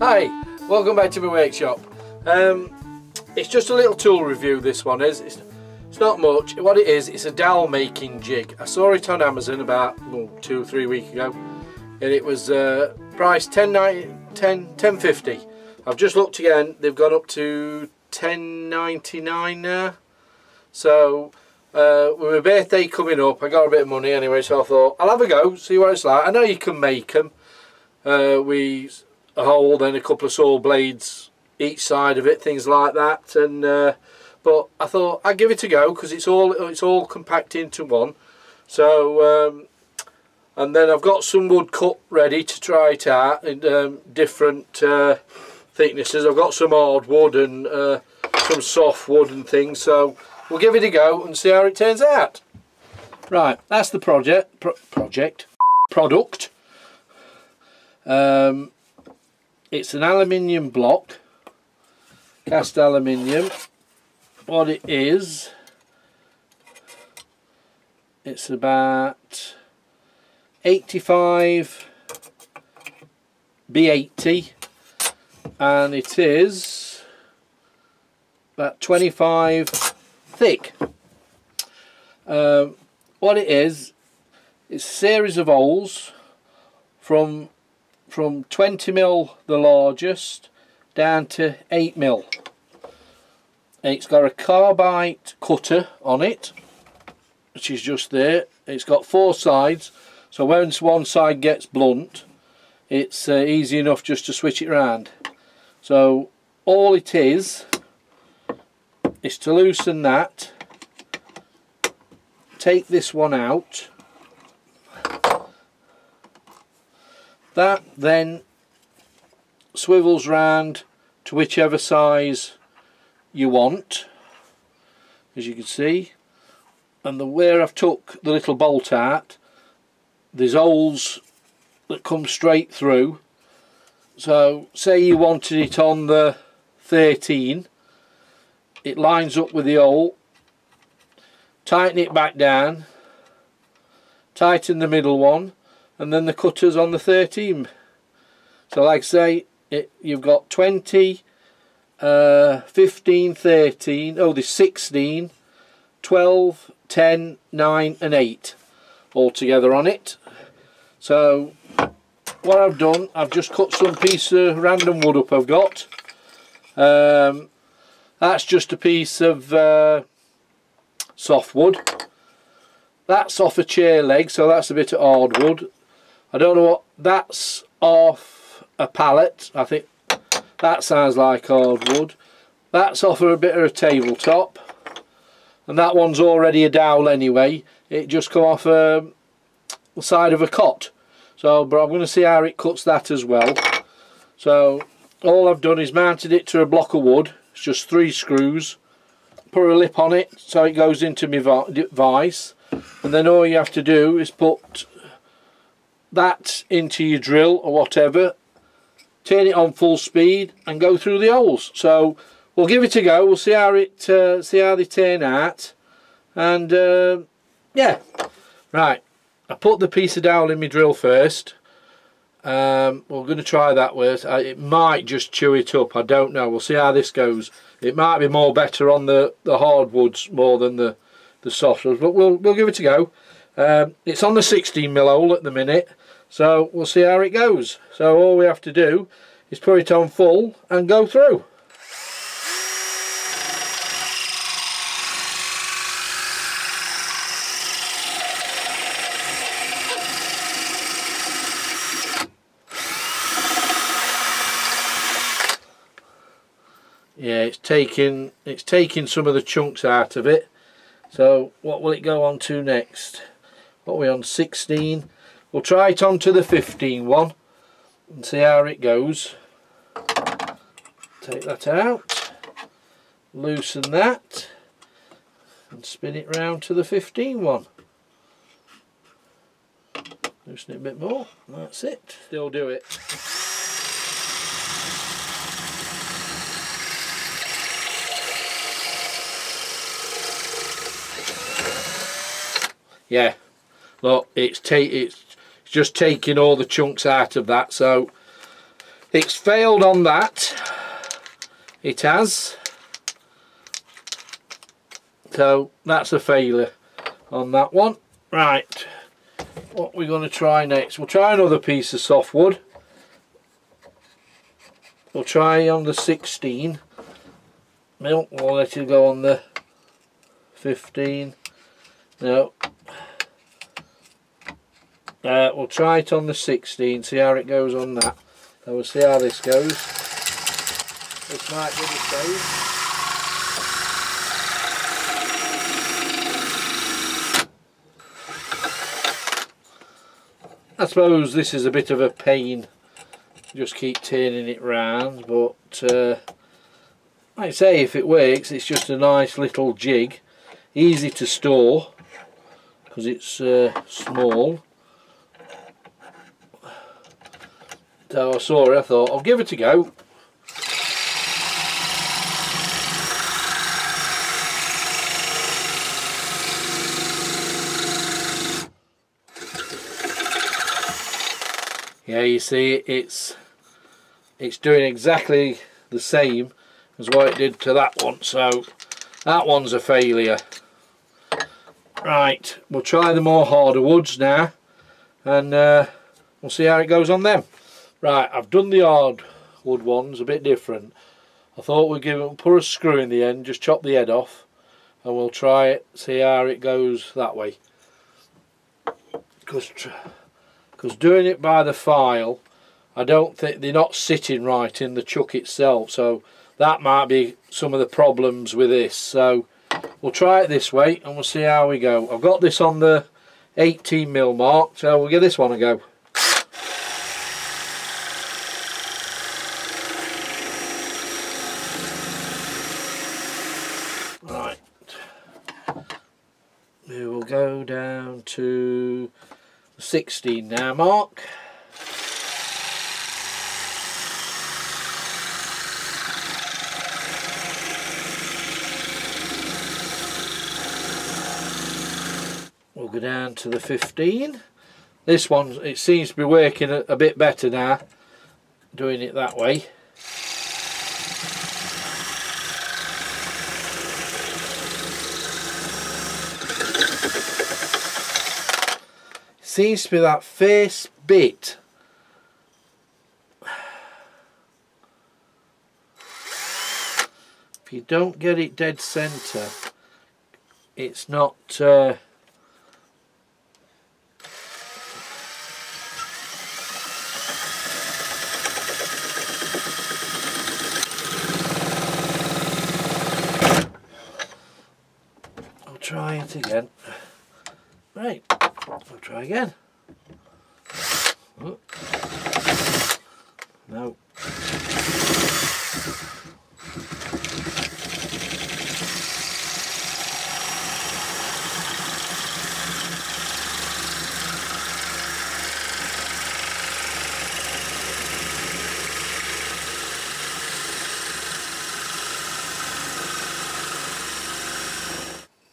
Hi, welcome back to my workshop. Um, it's just a little tool review this one is. It's, it's not much. What it is, it's a dowel making jig. I saw it on Amazon about well, two or three weeks ago and it was uh, priced 10, 10, 10 I've just looked again, they've gone up to 10.99 now. So uh, with my birthday coming up, I got a bit of money anyway, so I thought I'll have a go, see what it's like. I know you can make them. Uh, we a hole, then a couple of saw blades each side of it, things like that. And uh, but I thought I'd give it a go because it's all it's all compact into one. So um, and then I've got some wood cut ready to try it out in um, different uh, thicknesses. I've got some hard wood and uh, some soft wood and things. So we'll give it a go and see how it turns out. Right, that's the project. Pro project product. Um, it's an aluminium block cast aluminium. What it is it's about 85 B80 and it is about 25 thick. Um, what it is it's a series of holes from from 20 mil the largest down to 8 mil. It's got a carbide cutter on it which is just there. It's got four sides so once one side gets blunt it's uh, easy enough just to switch it around so all it is is to loosen that. Take this one out That then swivels round to whichever size you want as you can see. And the where I've took the little bolt out there's holes that come straight through. So say you wanted it on the 13 it lines up with the hole. Tighten it back down. Tighten the middle one and then the cutters on the 13 so like I say it, you've got 20 uh, 15 13 oh there's 16 12 10 9 and 8 all together on it. So what I've done I've just cut some piece of random wood up I've got. Um, that's just a piece of uh, softwood that's off a chair leg so that's a bit of hardwood I don't know what that's off a pallet I think. That sounds like hardwood that's off a bit of a tabletop. And that one's already a dowel anyway. It just come off um, the side of a cot. So but I'm going to see how it cuts that as well. So all I've done is mounted it to a block of wood. It's just three screws. Put a lip on it so it goes into my vise. And then all you have to do is put that into your drill or whatever turn it on full speed and go through the holes. So we'll give it a go. We'll see how it uh, see how they turn out. And uh, yeah. Right. I put the piece of dowel in my drill first. Um, we're going to try that with it might just chew it up. I don't know. We'll see how this goes. It might be more better on the the hardwoods more than the the softwoods but we'll we'll give it a go um, it's on the 16 mil hole at the minute so we'll see how it goes. So all we have to do is put it on full and go through. Yeah it's taking it's taking some of the chunks out of it. So what will it go on to next what are we on 16 we'll try it onto the 15 one and see how it goes. Take that out loosen that and spin it round to the 15 one. Loosen it a bit more that's it. Still do it. Yeah look it's it's just taking all the chunks out of that so it's failed on that. It has. So that's a failure on that one. Right. What we're going to try next? We'll try another piece of softwood. We'll try on the 16 milk we'll let it go on the 15 no uh, we'll try it on the 16 see how it goes on that. So we'll see how this goes. This might be the same. I suppose this is a bit of a pain just keep turning it round but uh, like I say if it works it's just a nice little jig. Easy to store because it's uh, small so I saw it I thought I'll give it a go. Yeah you see it's it's doing exactly the same as what it did to that one so that one's a failure. Right we'll try the more harder woods now and uh, we'll see how it goes on them right I've done the hard wood ones a bit different. I thought we'd give it put a screw in the end just chop the head off and we'll try it see how it goes that way. Because doing it by the file I don't think they're not sitting right in the chuck itself so that might be some of the problems with this. So we'll try it this way and we'll see how we go. I've got this on the 18 mil mark so we'll give this one a go right we will go down to 16 now mark. We'll go down to the 15 this one it seems to be working a, a bit better now doing it that way seems to be that first bit. If you don't get it dead center it's not uh, I'll try it again. Right I'll try again. Oh. No.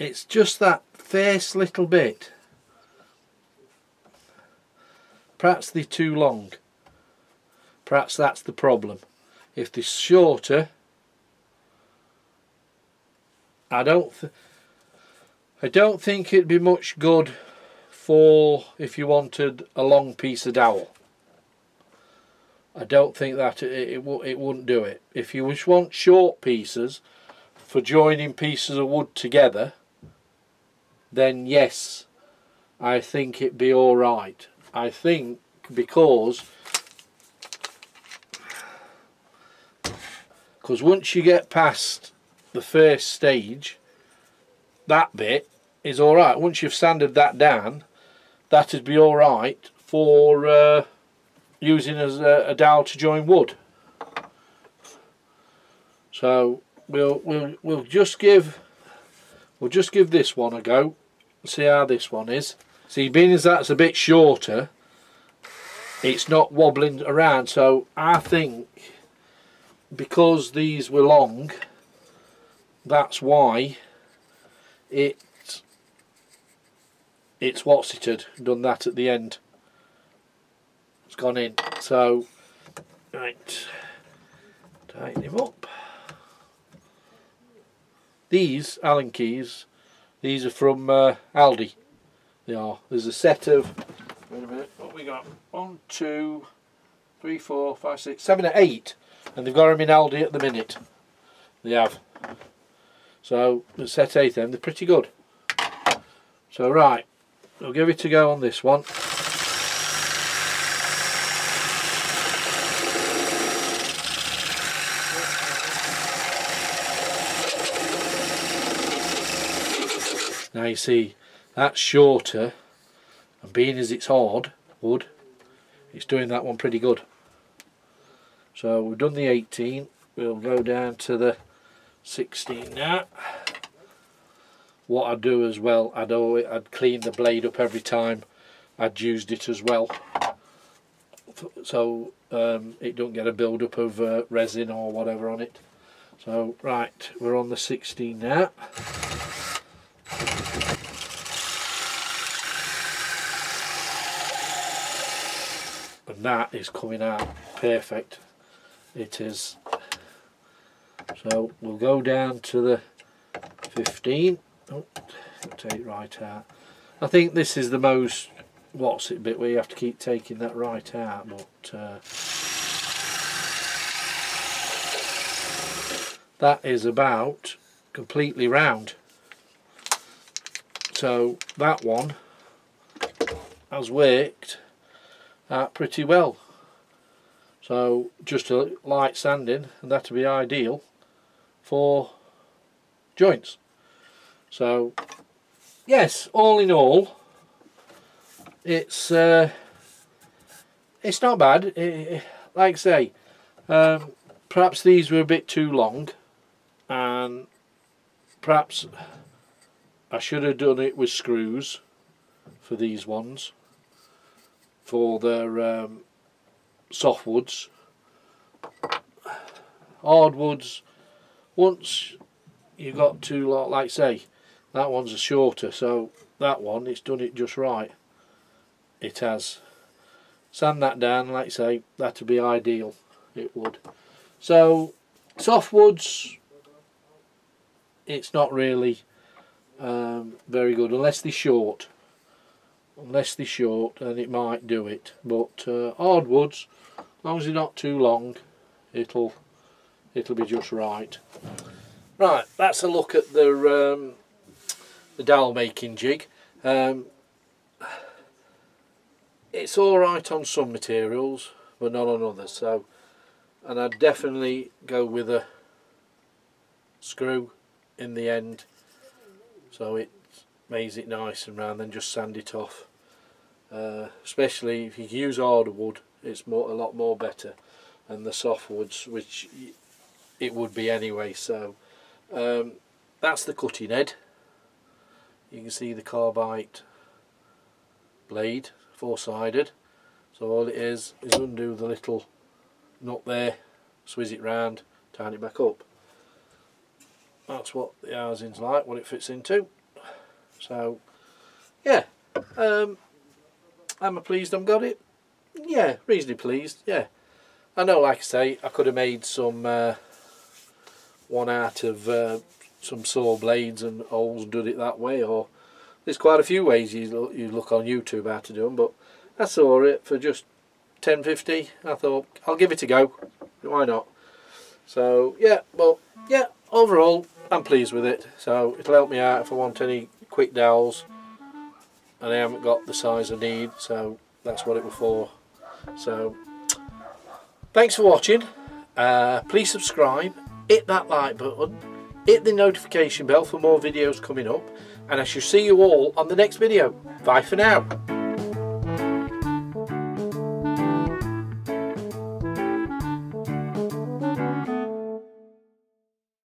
It's just that first little bit Perhaps they're too long. Perhaps that's the problem. If they're shorter, I don't I don't think it'd be much good for if you wanted a long piece of dowel. I don't think that it, it, it wouldn't do it. If you just want short pieces for joining pieces of wood together, then yes, I think it'd be alright. I think because because once you get past the first stage that bit is alright once you've sanded that down that would be alright for uh, using as a, a dowel to join wood. So we'll we'll we'll just give we'll just give this one a go and see how this one is See, being as that's a bit shorter, it's not wobbling around. So I think because these were long, that's why it it's what's it had done that at the end. It's gone in. So Right, tighten him up. These Allen keys, these are from uh, Aldi. They are. There's a set of, wait a minute, what we got? One, two, three, four, five, six, seven, eight. And they've got them in Aldi at the minute. They have. So, the set eight then, they're pretty good. So right, we'll give it a go on this one. Now you see, that's shorter, and being as it's hard wood, it's doing that one pretty good. So we've done the 18, we'll go down to the 16 now. What I do as well, I'd always, I'd clean the blade up every time I'd used it as well, so um, it don't get a build up of uh, resin or whatever on it. So right, we're on the 16 now. That is coming out perfect. It is. So we'll go down to the 15 oh, take it right out. I think this is the most what's it bit where you have to keep taking that right out but uh, that is about completely round. So that one has worked pretty well. So just a light sanding and that would be ideal for joints. So yes all in all it's uh, it's not bad. It, like I say um, perhaps these were a bit too long and perhaps I should have done it with screws for these ones for their um, softwoods. Hardwoods, once you've got to, like say, that one's a shorter, so that one, it's done it just right. It has. Sand that down, like say, that would be ideal. It would. So, softwoods, it's not really um, very good unless they're short unless they're short then it might do it. But uh, hardwoods as long as they're not too long it'll it'll be just right. Right that's a look at the um, the dowel making jig. Um, it's alright on some materials but not on others. So and I'd definitely go with a screw in the end. So it makes it nice and round then just sand it off. Uh, especially if you use hardwood it's more a lot more better than the softwoods which it would be anyway so um, that's the cutting head. You can see the carbide blade four-sided. So all it is is undo the little nut there swizz it round tighten it back up. That's what the housing's like what it fits into so, yeah. Um, am I pleased I've got it? Yeah, reasonably pleased, yeah. I know, like I say, I could have made some uh, one out of uh, some saw blades and holes and did it that way, or there's quite a few ways you look, you look on YouTube how to do them, but I saw it for just 10.50. I thought I'll give it a go. Why not? So yeah, well yeah. Overall, I'm pleased with it. So it'll help me out if I want any quick dowels and I haven't got the size I need so that's what it was for. So thanks for watching. Uh, please subscribe hit that like button hit the notification bell for more videos coming up and I shall see you all on the next video. Bye for now